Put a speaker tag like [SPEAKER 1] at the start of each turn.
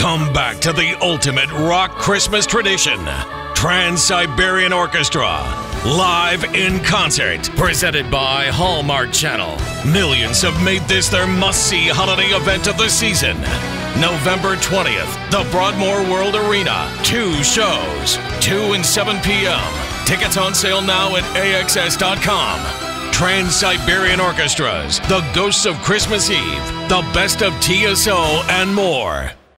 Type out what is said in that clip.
[SPEAKER 1] Come back to the ultimate rock Christmas tradition. Trans Siberian Orchestra, live in concert, presented by Hallmark Channel. Millions have made this their must see holiday event of the season. November 20th, the Broadmoor World Arena. Two shows, 2 and 7 p.m. Tickets on sale now at AXS.com. Trans Siberian Orchestras, The Ghosts of Christmas Eve, The Best of TSO, and more.